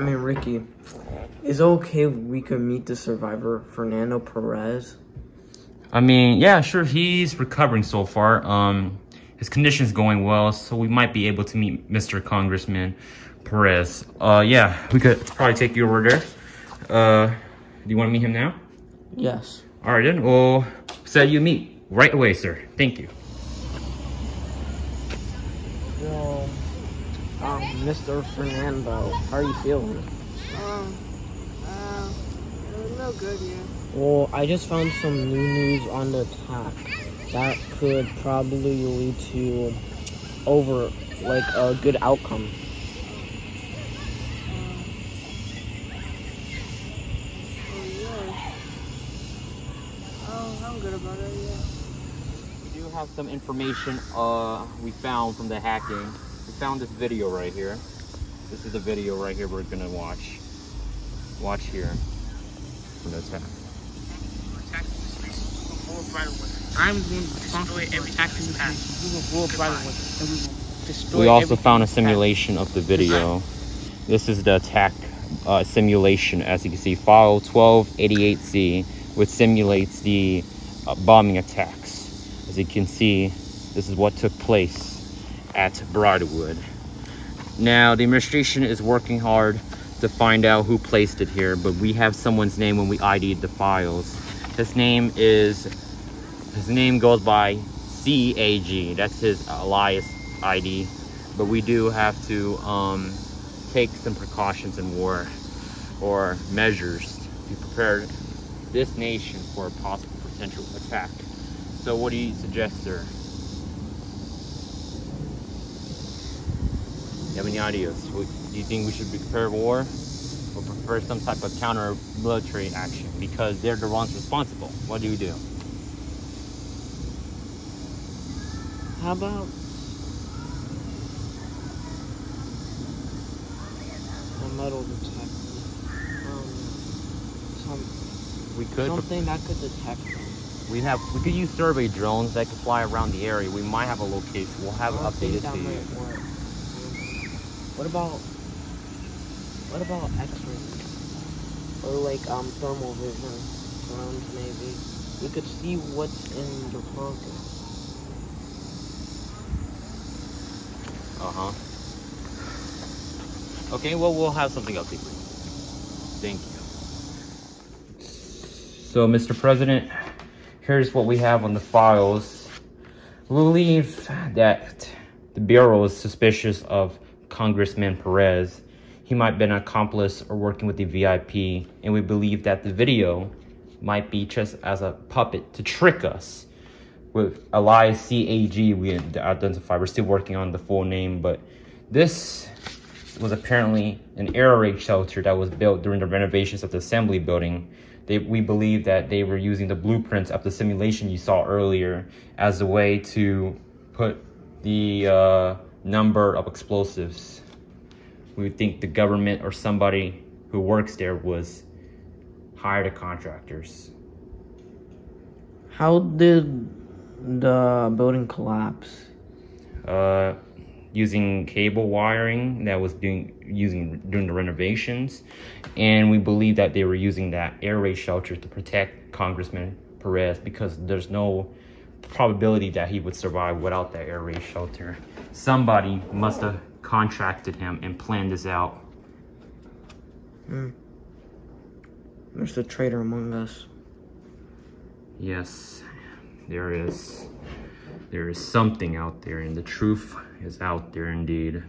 mean, Ricky, is it okay if we could meet the survivor, Fernando Perez? I mean, yeah, sure. He's recovering so far. Um, his condition's going well, so we might be able to meet Mr. Congressman Perez. Uh, yeah, we could probably take you over there. Uh, do you want to meet him now? Yes. All right, then. We'll set you meet right away, sir. Thank you. So, um, Mr. Fernando, how are you feeling? Um, uh, no good, yeah. Well, I just found some new news on the attack that could probably lead to over, like, a good outcome. Oh, yeah. Oh, I'm good about it, yeah. We do have some information uh, we found from the hacking. We found this video right here. This is the video right here we're gonna watch. Watch here. From the attack. I'm going to destroy every taxi we. We will blow up private ones, and we will We also found a simulation of the video. This is the attack uh, simulation, as you can see, file 1288C, which simulates the uh, bombing attacks. As you can see, this is what took place at Broadwood. Now, the administration is working hard to find out who placed it here, but we have someone's name when we ID'd the files. His name is, his name goes by CAG. That's his alias ID. But we do have to um, take some precautions in war or measures to prepare this nation for a possible potential attack. So what do you suggest, sir? You have any ideas? What- Do you think we should for war or prefer some type of counter military action because they're the ones responsible? What do you do? How about a metal detector? Um, some, We could something that could detect them. we have we could use survey drones that could fly around the area. We might have a location. We'll have it updated to you. work. What about what about X-rays or like um thermal vision drones maybe? We could see what's in the target. Uh huh. Okay, well, we'll have something else. Thank you. So, Mr. President, here's what we have on the files. We believe that the Bureau is suspicious of Congressman Perez. He might have been an accomplice or working with the VIP, and we believe that the video might be just as a puppet to trick us with Elias CAG we identified. We're still working on the full name, but this was apparently an air raid shelter that was built during the renovations of the assembly building. They, we believe that they were using the blueprints of the simulation you saw earlier as a way to put the uh, number of explosives. We would think the government or somebody who works there was hired a contractors. How did the building collapse? uh, using cable wiring that was doing using during the renovations, and we believe that they were using that air raid shelter to protect Congressman Perez because there's no probability that he would survive without that air raid shelter. Somebody must have contracted him and planned this out. Hmm. There's a traitor among us. Yes, there is. There is something out there, and the truth is out there indeed.